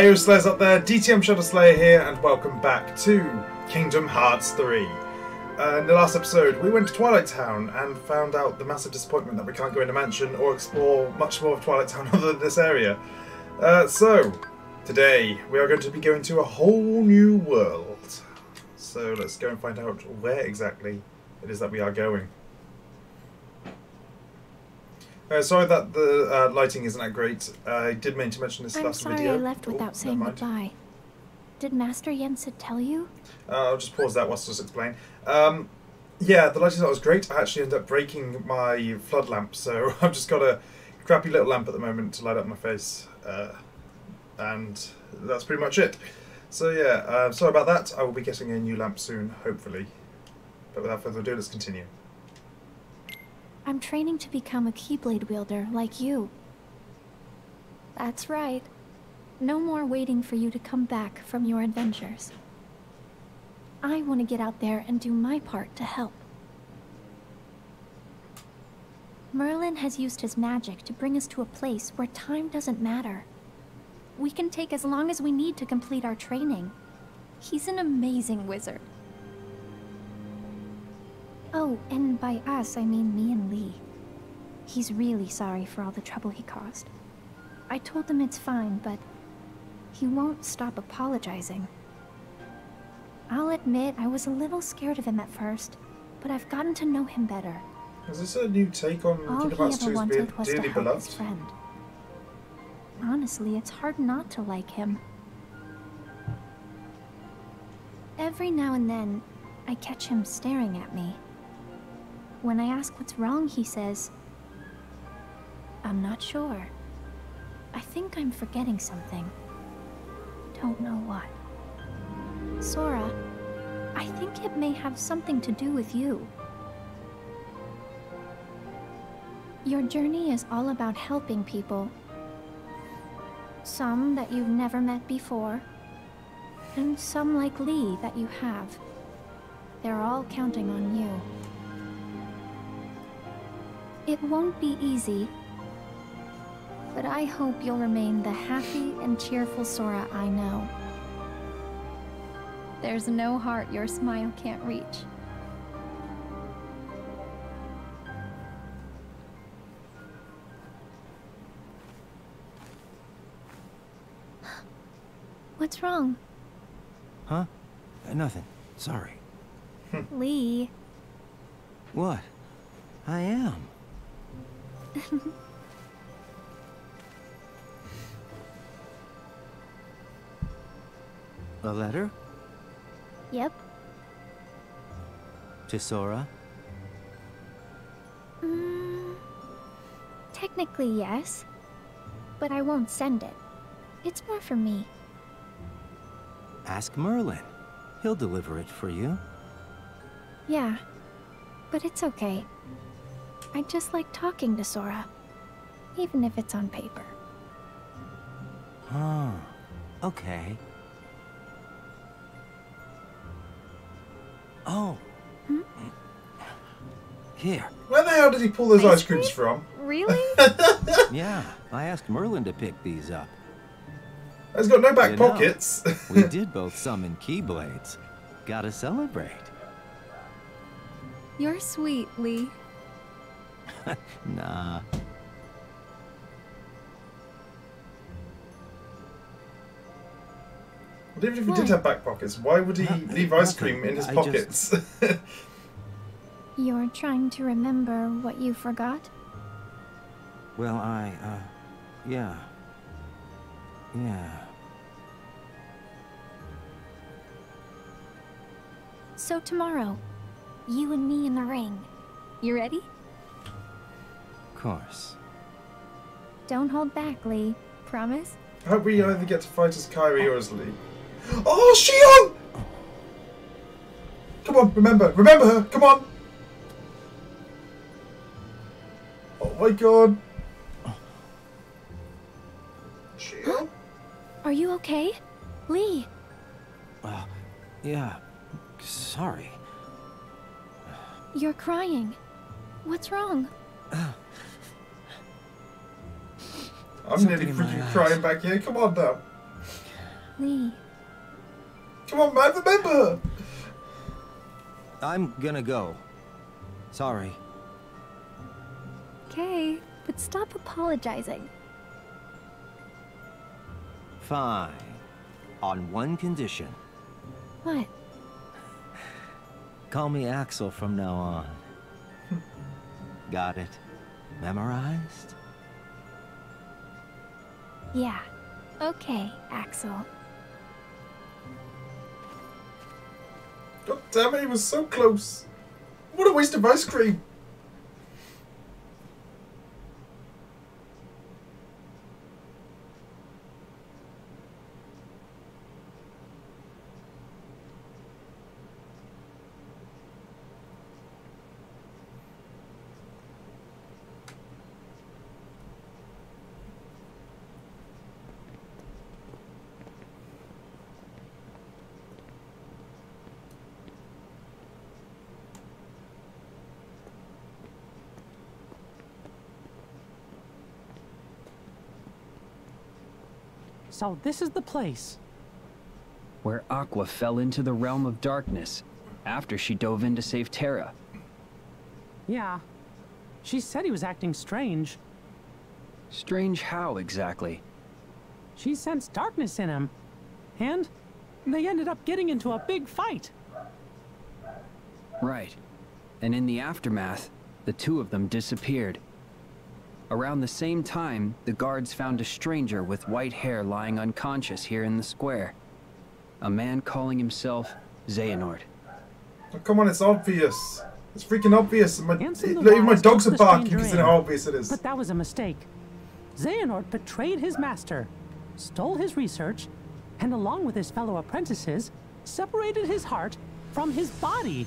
Hey, Slayers up there, DTM Shadow Slayer here, and welcome back to Kingdom Hearts 3. Uh, in the last episode, we went to Twilight Town and found out the massive disappointment that we can't go in a mansion or explore much more of Twilight Town other than this area. Uh, so, today we are going to be going to a whole new world. So let's go and find out where exactly it is that we are going. Uh, sorry that the uh, lighting isn't that great. I did mean to mention this I'm last sorry video. I left Oh, without never saying goodbye. Did Master Yensid tell you? Uh, I'll just pause that whilst I just explain. Um, yeah, the lighting was great. I actually ended up breaking my flood lamp, so I've just got a crappy little lamp at the moment to light up my face. Uh, and that's pretty much it. So yeah, uh, sorry about that. I will be getting a new lamp soon, hopefully. But without further ado, let's continue. I'm training to become a Keyblade wielder like you. That's right. No more waiting for you to come back from your adventures. I want to get out there and do my part to help. Merlin has used his magic to bring us to a place where time doesn't matter. We can take as long as we need to complete our training. He's an amazing wizard. Oh, and by us, I mean me and Lea. He's really sorry for all the trouble he caused. I told him it's fine, but he won't stop apologizing. I'll admit I was a little scared of him at first, but I've gotten to know him better. Is this a new take on All Kingdom he Hearts 2's ever being wanted was to dearly help his friend. Honestly, it's hard not to like him. Every now and then, I catch him staring at me. When I ask what's wrong, he says, I'm not sure. I think I'm forgetting something. Don't know what. Sora, I think it may have something to do with you. Your journey is all about helping people. Some that you've never met before, and some like Lea that you have. They're all counting on you. It won't be easy, but I hope you'll remain the happy and cheerful Sora I know. There's no heart your smile can't reach. What's wrong? Huh? Uh, Nothing. Sorry. Lea, What? I am. A letter? yep. To Sora? Mm, technically, yes. But I won't send it. It's more for me. Ask Merlin. He'll deliver it for you. Yeah. But it's okay. I just like talking to Sora. Even if it's on paper. Oh, okay. Oh. Hmm? Here. Where the hell did he pull those Ice ice creams from? Really? Yeah, I asked Merlin to pick these up. He's got no back You know. pockets. We did both summon Keyblades. Gotta celebrate. You're sweet, Lea. Nah. But even if he Why? did have back pockets, why would he No, leave ice cream in his I pockets? You're trying to remember what you forgot? Well, I, uh, yeah. Yeah. So tomorrow, you and me in the ring. You ready? Of course. Don't hold back, Lea. Promise? I hope we either get to fight as Kairi or as Lea. Oh, Xion! Come on, remember, remember her, come on! Oh my god. Xion? Are you okay? Lea, Uh, yeah. Sorry. you're crying. What's wrong? I'm Something nearly freaking crying back here, come on now. Lea, Come on, man, remember! I'm gonna go. Sorry. okay, but stop apologizing. Fine. On one condition. What? Call me Axel from now on. Got it? Memorized? Yeah. Okay, Axel. God damn it, he was so close. What a waste of ice cream. So this is the place. where Aqua fell into the realm of darkness after she dove in to save Terra. Yeah. She said he was acting strange. Strange how exactly? She sensed darkness in him. And they ended up getting into a big fight. Right. And in the aftermath, the two of them disappeared. Around the same time, the guards found a stranger with white hair lying unconscious here in the square. A man calling himself Xehanort. Oh, come on, it's obvious. It's freaking obvious. My, even my dogs are barking because in, of how obvious it is. But that was a mistake. Xehanort betrayed his master, stole his research, and along with his fellow apprentices, separated his heart from his body.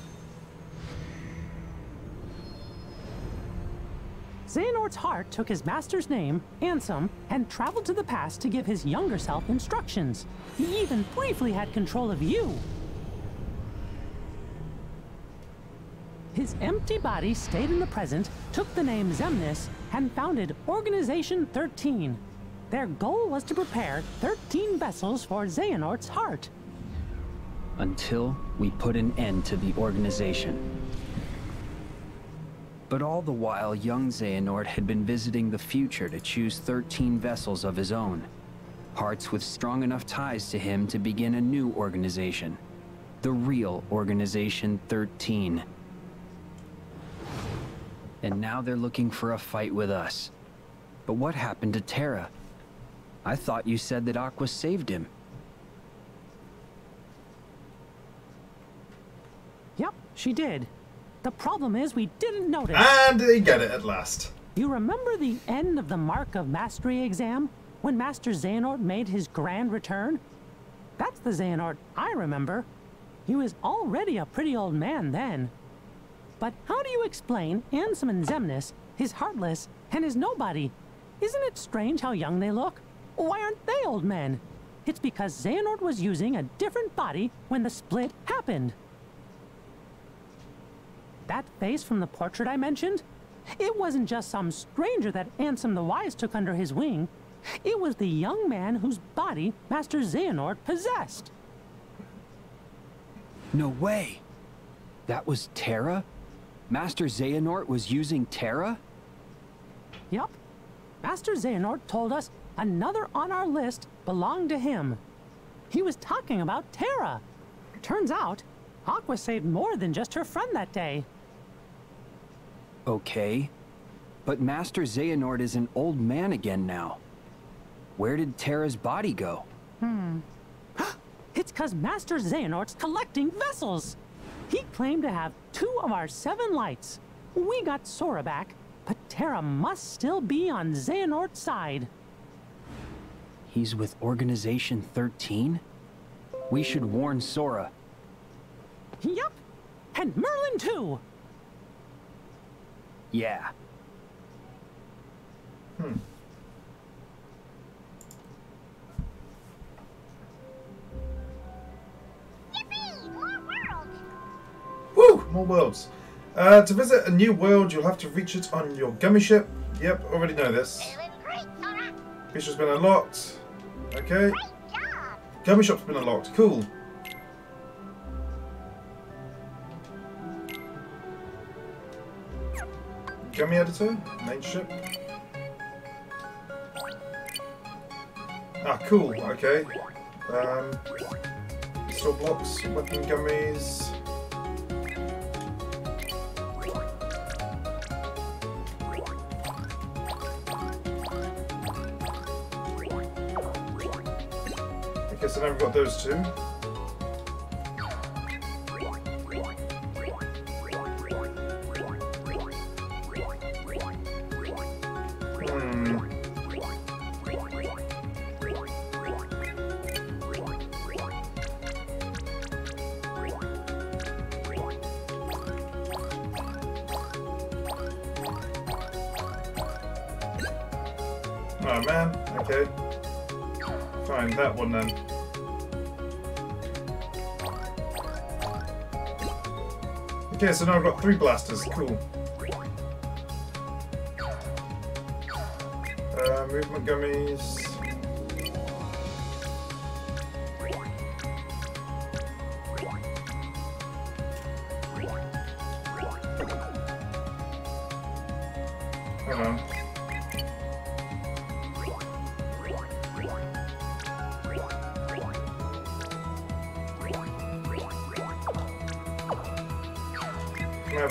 Xehanort's heart took his master's name, Ansem, and traveled to the past to give his younger self instructions. He even briefly had control of you. His empty body stayed in the present, took the name Xemnas, and founded Organization 13. Their goal was to prepare 13 vessels for Xehanort's heart. Until we put an end to the organization. But all the while, young Xehanort had been visiting the future to choose 13 vessels of his own. Hearts with strong enough ties to him to begin a new organization. The real Organization 13. And now they're looking for a fight with us. But what happened to Terra? I thought you said that Aqua saved him. Yep, she did. The problem is we didn't notice. And they get it at last. You remember the end of the Mark of Mastery exam? When Master Xehanort made his grand return? That's the Xehanort I remember. He was already a pretty old man then. But how do you explain Ansem and Xemnas, his Heartless, and his Nobody? Isn't it strange how young they look? Why aren't they old men? It's because Xehanort was using a different body when the split happened. That face from the portrait I mentioned? It wasn't just some stranger that Ansem the Wise took under his wing. It was the young man whose body Master Xehanort possessed. No way! That was Terra? Master Xehanort was using Terra? Yup. Master Xehanort told us another on our list belonged to him. He was talking about Terra. Turns out, Aqua saved more than just her friend that day. Okay. But Master Xehanort is an old man again now. Where did Terra's body go? Hmm. It's cause Master Xehanort's collecting vessels. He claimed to have two of our seven lights. We got Sora back, but Terra must still be on Xehanort's side. He's with Organization 13? We should warn Sora. Yup, and Merlin too. Yeah. Yippee! More worlds! Woo! More worlds. Uh, to visit a new world, you'll have to reach it on your gummy ship. Yep, already know this. Doing great, Sora! Feature's been unlocked. Okay. Gummy shop's been unlocked. Cool. Gummy editor, main ship. Ah, cool. Okay. Um, store blocks, weapon gummies. Okay, so now we've got those two. So now I've got three blasters, cool. Uh, movement gummies.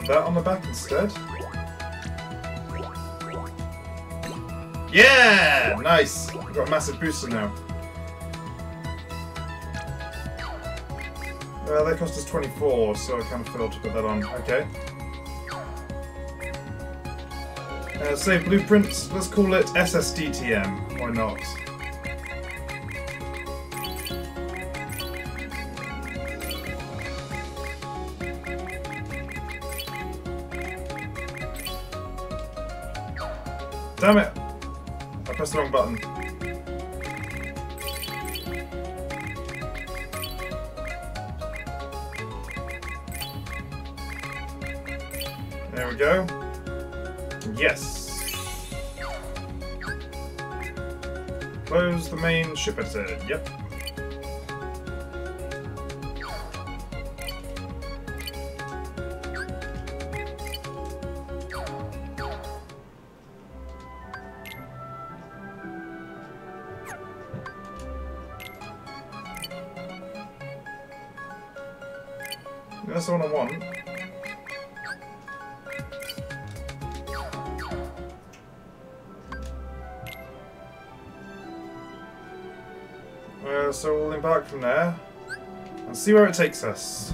That on the back instead? Yeah! Nice! We've got a massive booster now. Uh, that cost us 24, so I kind of failed to put that on. Okay. Uh, save blueprints. Let's call it SSDTM. Why not? There we go. Yes. Close the main ship editor. Yep. See where it takes us.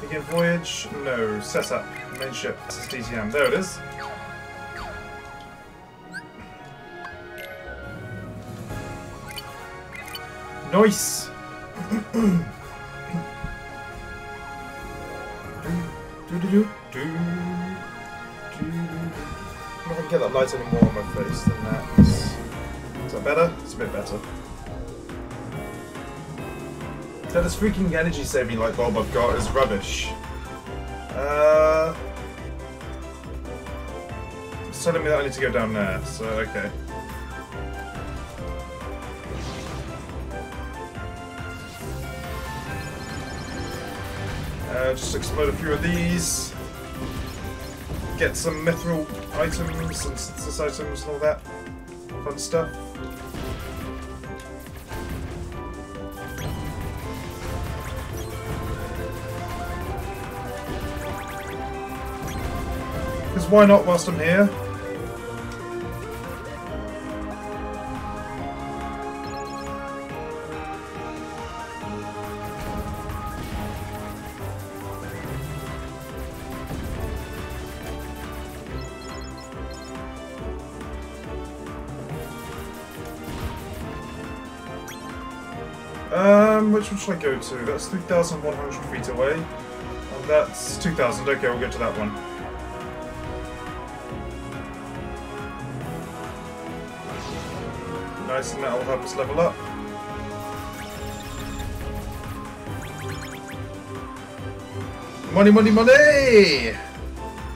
Begin voyage? No. Set up. Main ship. This is DTM. There it is. Nice! Do-do-do-do. Do-do-do. I don't know if I can get that light any more on my face than that. Is that better? It's a bit better. So this freaking energy saving light bulb I've got is rubbish. Uh, it's telling me that I need to go down there, so okay. Uh, just explode a few of these. Get some mithril items and synthesis items and all that fun stuff. Because why not whilst I'm here? Um, which one should I go to? That's 3,100 feet away. And that's 2,000. Okay, we'll get to that one. Nice, and that will help us level up. Money, money, money!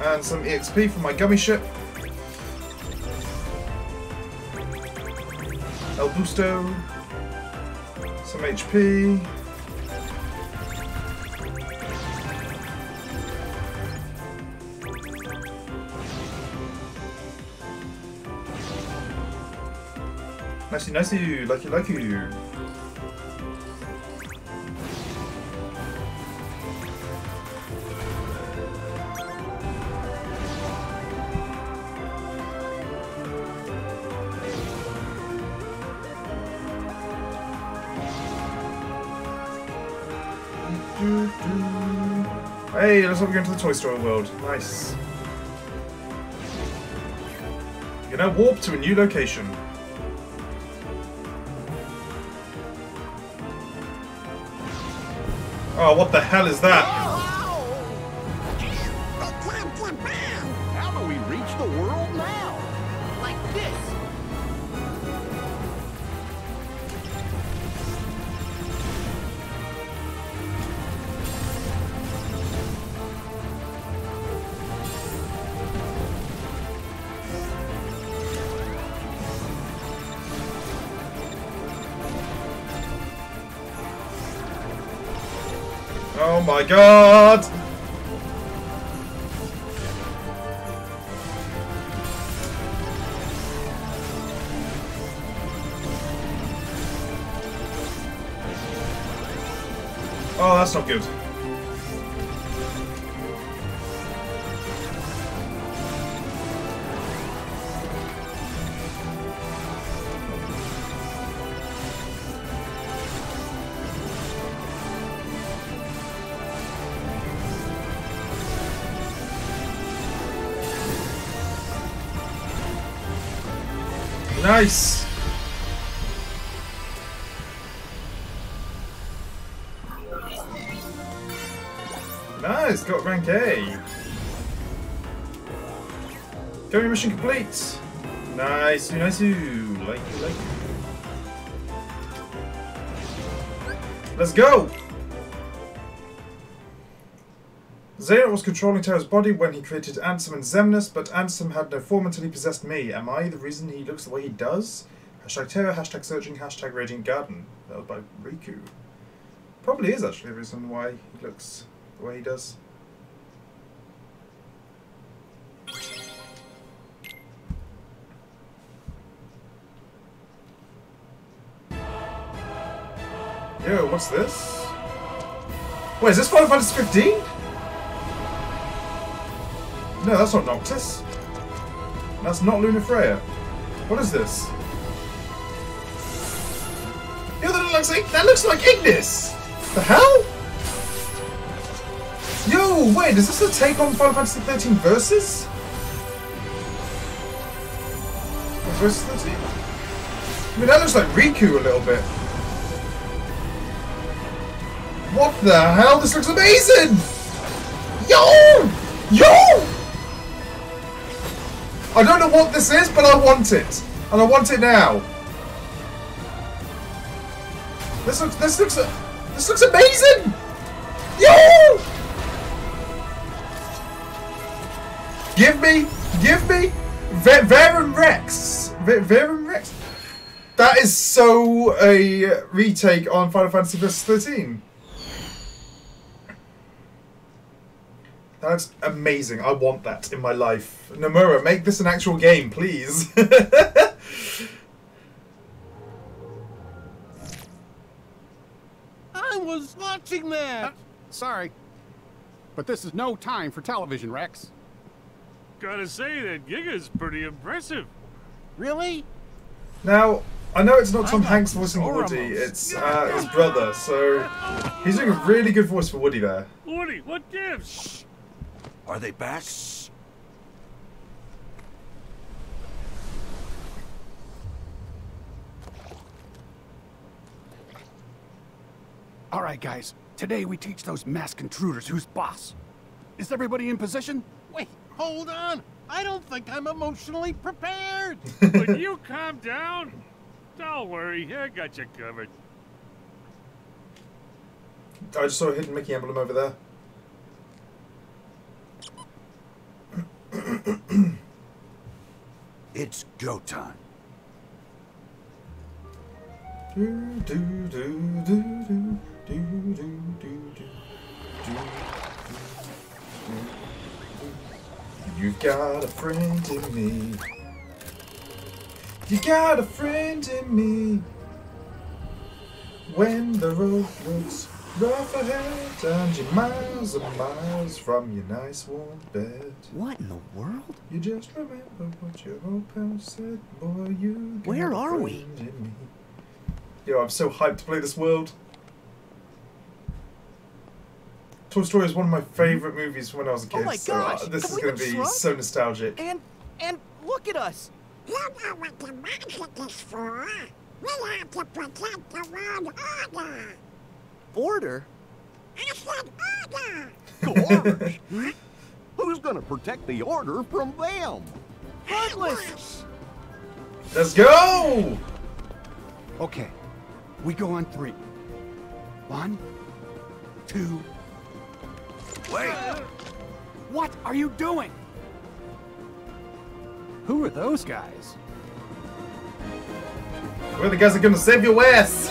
And some EXP for my gummy ship. El Busto. Some HP. Nicey, nicey, you, like you. Hey, looks like we're going to the Toy Story world. Nice. You're now warp to a new location. Oh, what the hell is that? God! Oh, that's not good. Nice! Nice, got rank A. Going mission complete. Nice, nice, like, like. Let's go! Xehanort was controlling Terra's body when he created Ansem and Xemnas, but Ansem had no form until he possessed me. Am I the reason he looks the way he does? Hashtag Terra, hashtag searching, hashtag Radiant Garden. That was by Riku. Probably is actually the reason why he looks the way he does. Yo, what's this? Wait, is this Final Fantasy 15? No, that's not Noctis. That's not Lunafreya. What is this? Yo, that looks like that looks like Ignis. The hell? Yo, wait, is this a take on Final Fantasy 13 Versus? Versus 13? I mean, that looks like Riku a little bit. What the hell? This looks amazing! Yo! Yo! I don't know what this is, but I want it. And I want it now. This looks this looks this looks amazing! Yo! Give me, give me Ver Verum Rex. Ver Verum Rex. That is so a retake on Final Fantasy Versus 13. That's amazing. I want that in my life. Nomura, make this an actual game, please. I was watching that. Sorry. But this is no time for television, Rex. Gotta say that Gigas pretty impressive. Really? now, I know it's not Tom Hanks voicing Zoramos. Woody, it's uh, his brother, so he's doing a really good voice for Woody there. Woody, what gives? Are they back? All right, guys. Today we teach those masked intruders who's boss. Is everybody in position? Wait, hold on. I don't think I'm emotionally prepared. Would you calm down? Don't worry, I got you covered. I just saw a hidden Mickey emblem over there. it's go time. Do, do, do, You've got a friend in me. You got a friend in me. When the road looks rough ahead and you're miles and miles from your nice warm bed. What in the world? You just remember what your old pal said, boy. You Where are we? friend me. Yo, I'm so hyped to play this world. Toy Story is one of my favorite movies from when I was a kid. Oh my so gosh, uh, this have is going to be shrunk? so nostalgic. And and look at us. You know what the magic is for. We have to protect the world order. Order. I said order. Gorge. Who's gonna protect the order from them? Heartless. Let's go! Okay, we go on three. One, two. Wait! What are you doing? Who are those guys? We're the guys that are going to save your ass!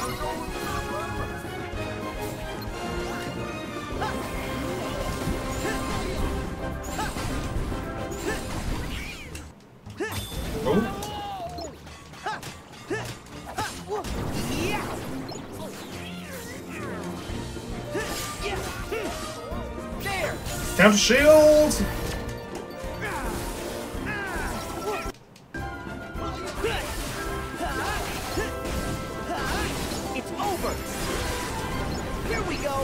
Shield! It's over. Here we go.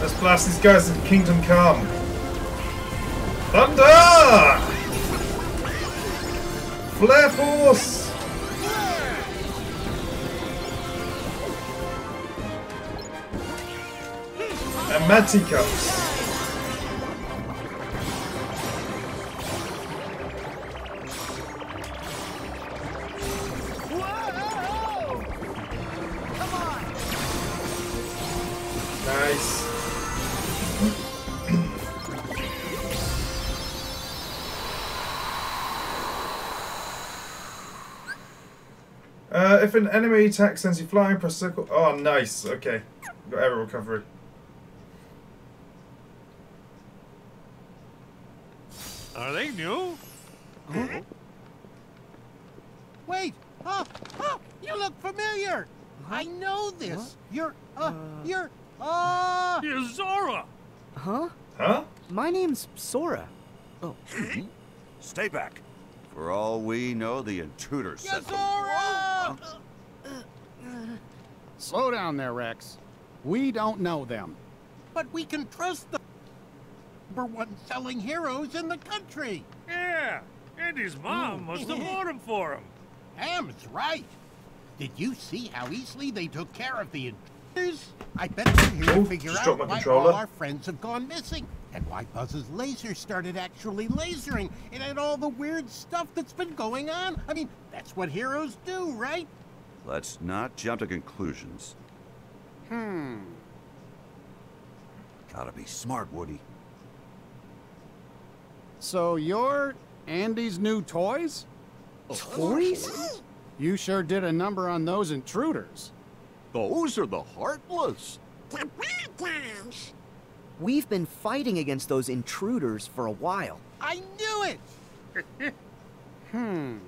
Let's blast these guys into Kingdom Come. Thunder! Flare Force! Nice. Uh, if an enemy attack sends you flying, press circle. Oh, nice. Okay. Got error recovery. Are they new? Wait! Oh, oh, you look familiar! I know this! You're, uh, you're, uh... You're Zora! Huh? Huh? My name's Sora. Oh. Stay back. For all we know, the intruder sent them. Zora! Slow down there, Rex. We don't know them. But we can trust the number one selling heroes in the country. Yeah! and his mom must have bought him for him. Hamm's right. Did you see how easily they took care of the intruders? I bet they're here Oh, to figure out dropped my why controller. all our friends have gone missing. And why Buzz's laser started actually lasering. And, and all the weird stuff that's been going on. I mean, that's what heroes do, right? Let's not jump to conclusions. Hmm. Gotta be smart, Woody. So you're Andy's new toys? Toys? You sure did a number on those intruders. Those are the Heartless. The bad guys. We've been fighting against those intruders for a while. I knew it! Hmm.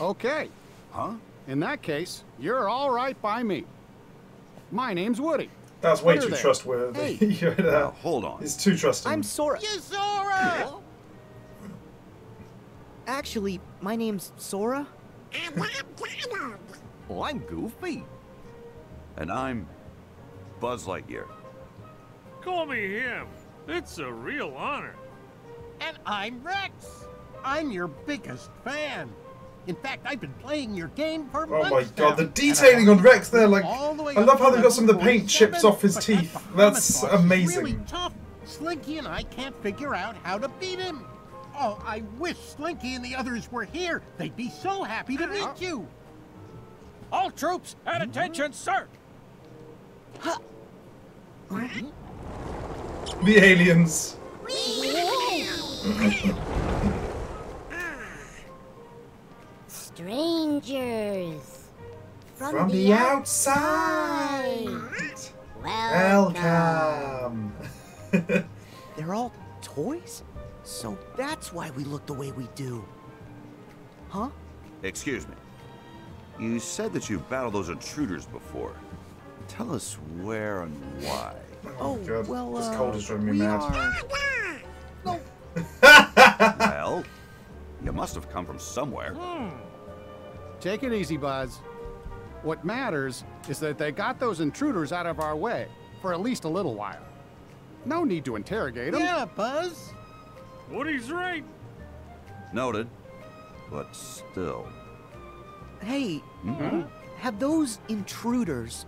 Okay. Huh? In that case, you're all right by me. My name's Woody. That's way too there. trustworthy. Hey. You heard hold on. It's too trusting. I'm Sora. You Zora! Actually, my name's Sora. And I'm Donald. Oh, well, I'm Goofy. And I'm Buzz Lightyear. Call me him. It's a real honor. And I'm Rex. I'm your biggest fan. In fact, I've been playing your game for Oh months my god, the now, and detailing on Rex there, like, all the way I love how to they got some of the paint chips off his teeth. That's Bahamut boss amazing. Really tough. Slinky and I can't figure out how to beat him. Oh, I wish Slinky and the others were here. They'd be so happy to meet you. All troops at attention, sir. The aliens. Strangers. From, From the outside. Welcome. Welcome. They're all toys? So that's why we look the way we do. Huh? Excuse me. You said that you've battled those intruders before. Tell us where and why. Oh, God. well, this uh, cold is driving me we mad. are- well, you must have come from somewhere. Take it easy, Buzz. What matters is that they got those intruders out of our way for at least a little while. No need to interrogate them. Yeah, Buzz. Woody's right. Noted. But still. Hey, Mhm. have those intruders,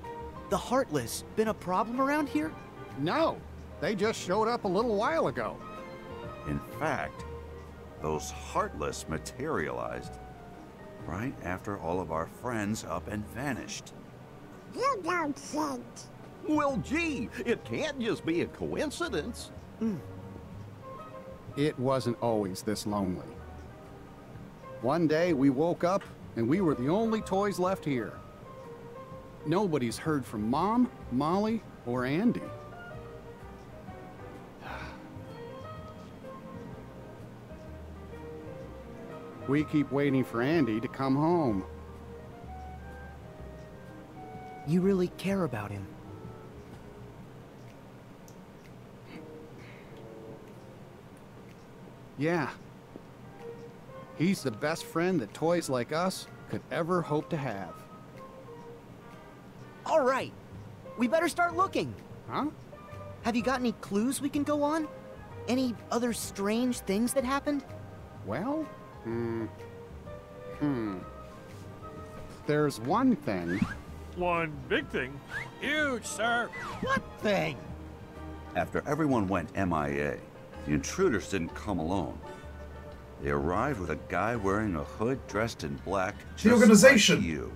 the Heartless, been a problem around here? No, they just showed up a little while ago. In fact, those Heartless materialized right after all of our friends up and vanished. You don't think. Well, gee, it can't just be a coincidence. It wasn't always this lonely. One day we woke up and we were the only toys left here. Nobody's heard from Mom, Molly, or Andy. We keep waiting for Andy to come home. You really care about him. Yeah. He's the best friend that toys like us could ever hope to have. All right. We better start looking. Huh? Have you got any clues we can go on? Any other strange things that happened? Well, hmm. Hmm. There's one thing. One big thing. Huge, sir. What thing? After everyone went MIA, the intruders didn't come alone. They arrived with a guy wearing a hood dressed in black. The organization. Like you.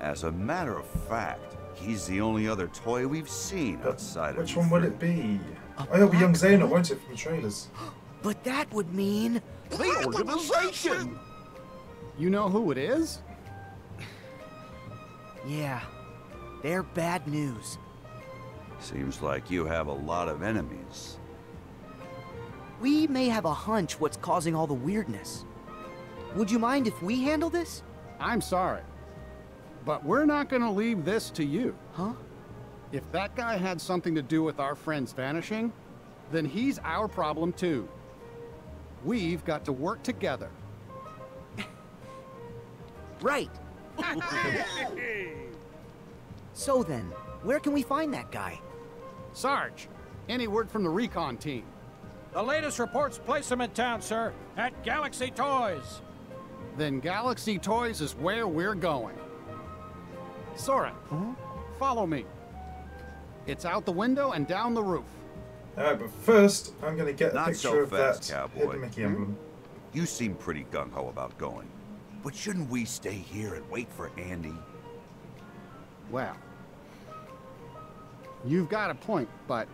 As a matter of fact, he's the only other toy we've seen outside of Which one would it be? Oh, it'll be young Xehanort, won't it, from the trailers? But that would mean. The organization! You know who it is? Yeah. They're bad news. Seems like you have a lot of enemies. We may have a hunch what's causing all the weirdness. Would you mind if we handle this? I'm sorry. But we're not gonna leave this to you. Huh? If that guy had something to do with our friends vanishing, then he's our problem too. We've got to work together. Right. So then, where can we find that guy? Sarge, any word from the recon team? The latest reports place him in town, sir, at Galaxy Toys. Then Galaxy Toys is where we're going. Sora, hmm? follow me. It's out the window and down the roof. Alright, but first, I'm gonna get a Not picture so of fast, that cowboy. Mickey hmm? emblem. You seem pretty gung-ho about going. But shouldn't we stay here and wait for Andy? Well, you've got a point, but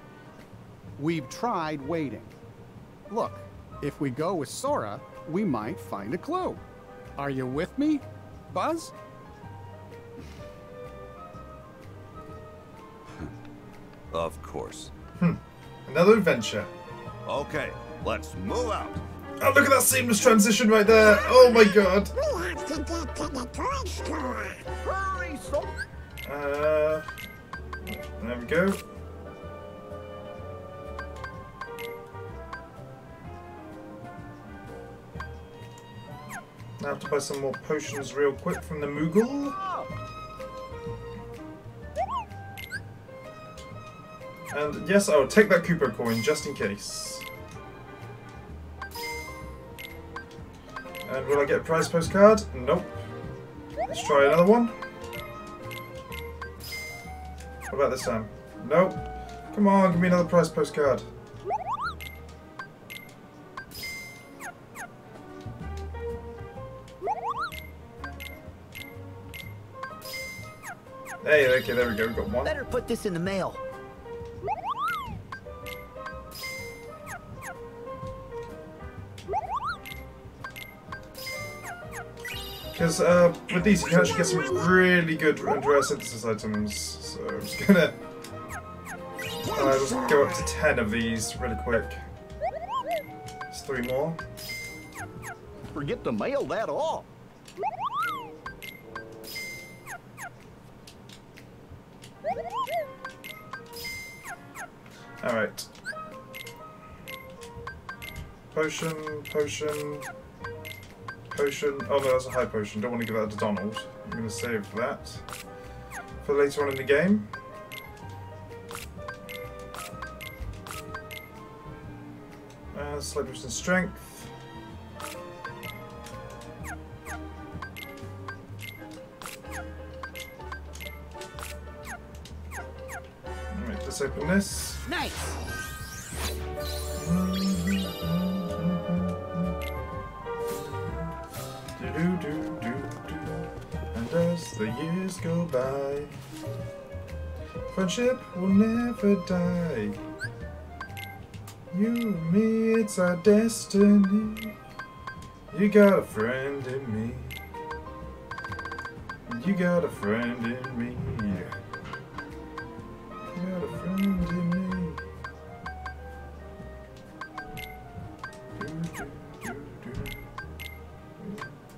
we've tried waiting. Look, if we go with Sora, we might find a clue. Are you with me, Buzz? Of course. Hmm. Another adventure. Okay, let's move out. Oh, look at that seamless transition right there. Oh my god. We have to get to the toy store. Hurry, so Uh, there we go. I have to buy some more potions real quick from the Moogle. And yes, I will take that Koopa coin just in case. And will I get a prize postcard? Nope. Let's try another one. What about this time? Nope. Come on, give me another prize postcard. Hey, okay, there we go. We got one. Better put this in the mail. Because uh, with these, you can actually get some really good rare synthesis items. So I'm just gonna uh, just go up to 10 of these really quick. Just three more. Forget to mail that off. Alright. Potion, potion, potion. Oh no, that's a high potion. Don't want to give that to Donald. I'm going to save that for later on in the game. Uh, slight boost in strength. Alright, let's open this. Friendship will never die. You me, it's our destiny. You got a friend in me. You got a friend in me. You got a friend in me.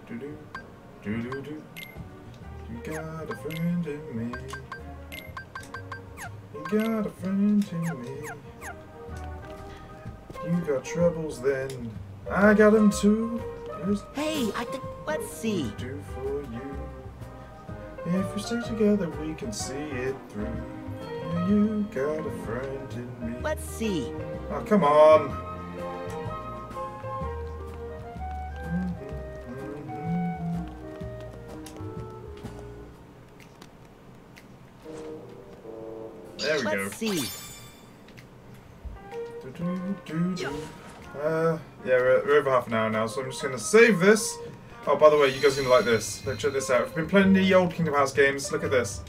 Do, do, do. You got a friend in me. Got a friend in me. You got troubles then. I got them too. There's Hey, I think. Let's see. do for you. If we stay together, we can see it through. You got a friend in me. Let's see. Oh, come on. There we Let's go. see. Do, do, do, do. Uh, yeah, we're, we're over half an hour now, so I'm just gonna save this. Oh, by the way, you guys are gonna like this. Look, check this out. I've been playing the old Kingdom Hearts games. Look at this.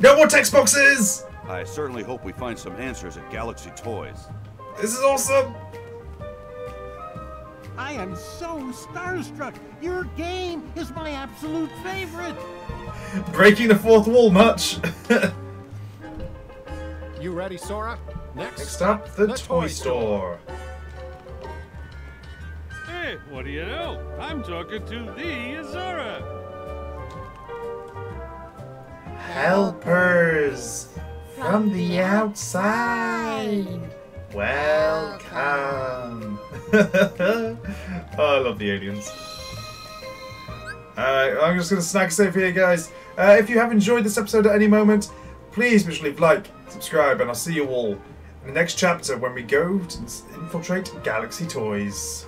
No more text boxes! I certainly hope we find some answers at Galaxy Toys. This is awesome! I am so starstruck. Your game is my absolute favorite. Breaking the fourth wall much. You ready, Sora? Next, Next up, the, toy, store. Hey, what do you know? I'm talking to the Yozora. Helpers from the outside. Welcome. oh, I love the aliens. Alright, I'm just going to snag save here, guys. Uh, if you have enjoyed this episode at any moment, please make sure to leave like, subscribe, and I'll see you all in the next chapter when we go to infiltrate Galaxy Toys.